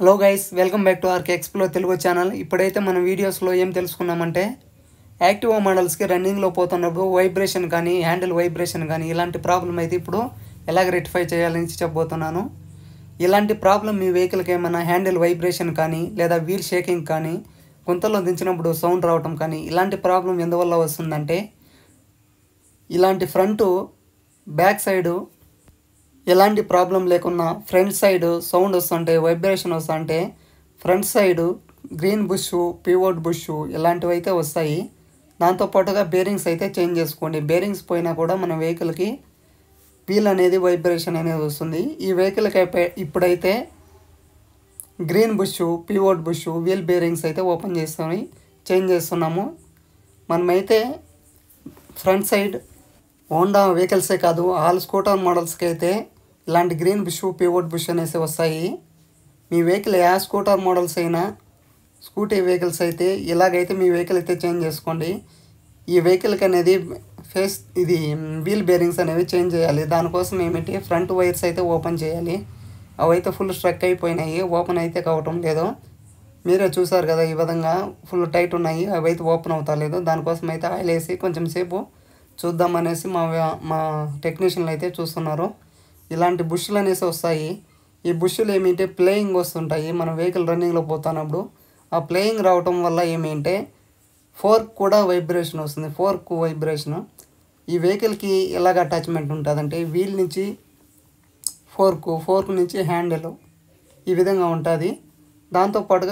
Hello guys welcome back to RK Explo Telugu channel ఇప్పుడైతే మన వీడియోస్లో ఏం తెలుసుకున్నామంటే యాక్టివా మోడల్స్కి రన్నింగ్లో పోతున్నప్పుడు వైబ్రేషన్ కానీ హ్యాండిల్ వైబ్రేషన్ కానీ ఇలాంటి ప్రాబ్లం అయితే ఇప్పుడు ఎలాగ రెక్టిఫై చేయాలని చెప్పబోతున్నాను. ఇలాంటి ప్రాబ్లం మీ వెహికల్కి ఏమైనా హ్యాండిల్ వైబ్రేషన్ కానీ లేదా వీల్ షేకింగ్ కానీ గుంతలో దించినప్పుడు సౌండ్ రావటం కానీ ఇలాంటి ప్రాబ్లం ఎందువల్ల వస్తుందంటే ఇలాంటి ఫ్రంట్ బ్యాక్ సైడు ఎలాంటి ప్రాబ్లం లేకున్నా ఫ్రంట్ సైడ్ సౌండ్ వస్తుంటే వైబ్రేషన్ వస్తుంటే front side green bush pivot bush ఇలాంటివి అయితే వస్తాయి. దాంతోపాటుగా బేరింగ్స్ అయితే చేంజ్ చేసుకోండి. బేరింగ్స్ పోయినా కూడా మన వెహికల్కి వీల్ అనేది వైబ్రేషన్ అనేది వస్తుంది. ఈ వెహికల్కి ఇప్పుడైతే green bush pivot bush wheel bearings అయితే ఓపెన్ చేసుకొని చేంజ్ చేస్తున్నాము. మనమైతే ఫ్రంట్ సైడ్ హోండా వెహికల్సే కాదు ఆల్ స్కూటర్ మోడల్స్కి అయితే ఇలాంటి గ్రీన్ బుష్ పివోట్ బుష్ అనేసి వస్తాయి. మీ వెహికల్ ఏ స్కూటర్ మోడల్స్ అయినా స్కూటీ వెహికల్స్ అయితే ఇలాగైతే మీ వెహికల్ అయితే చేంజ్ చేసుకోండి. ఈ వెహికల్కి అనేది ఫేస్ ఇది వీల్ బేరింగ్స్ అనేవి చేంజ్ చేయాలి. దానికోసం ఏమిటి? ఫ్రంట్ వైర్స్ అయితే ఓపెన్ చేయాలి. అవి అయితే ఫుల్ స్ట్రక్ అయిపోయినాయి. ఓపెన్ అయితే కావటం లేదు. మీరే చూసారు కదా ఈ విధంగా ఫుల్ టైట్ ఉన్నాయి. అవి అయితే ఓపెన్ అవుతా లేదు. దానికోసం అయితే ఆయిల్ వేసి కొంచెం సేపు చూద్దామనేసి మా మా టెక్నీషియన్లు అయితే చూస్తున్నారు. ఇలాంటి బుష్లు అనేసి వస్తాయి. ఈ బుష్లు ఏమిటంటే ప్లేయింగ్ వస్తుంటాయి. మన వెహికల్ రన్నింగ్లో పోతున్నప్పుడు ఆ ప్లేయింగ్ రావటం వల్ల ఏమిటంటే ఫోర్క్ కూడా వైబ్రేషన్ వస్తుంది. Fork vibration. ఈ వెహికల్కి ఎలాగ అటాచ్మెంట్ ఉంటుందంటే వీల్ నుంచి ఫోర్క్ ఫోర్క్ నుంచి హ్యాండిల్ ఈ విధంగా ఉంటుంది. దాంతోపాటుగా